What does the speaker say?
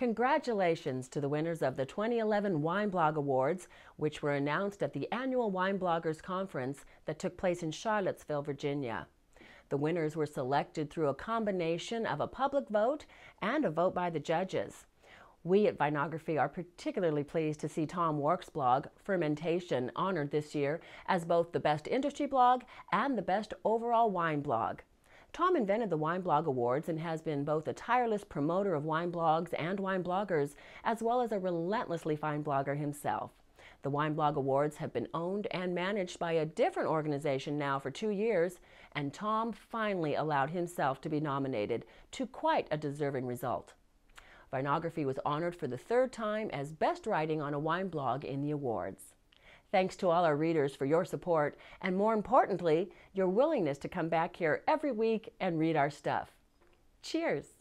Congratulations to the winners of the 2011 Wine Blog Awards, which were announced at the annual Wine Bloggers Conference that took place in Charlottesville, Virginia. The winners were selected through a combination of a public vote and a vote by the judges. We at Vinography are particularly pleased to see Tom Wark's blog, Fermentation, honored this year as both the best industry blog and the best overall wine blog. Tom invented the Wine Blog Awards and has been both a tireless promoter of wine blogs and wine bloggers, as well as a relentlessly fine blogger himself. The Wine Blog Awards have been owned and managed by a different organization now for two years, and Tom finally allowed himself to be nominated to quite a deserving result. Vinography was honored for the third time as Best Writing on a Wine Blog in the awards. Thanks to all our readers for your support, and more importantly, your willingness to come back here every week and read our stuff. Cheers!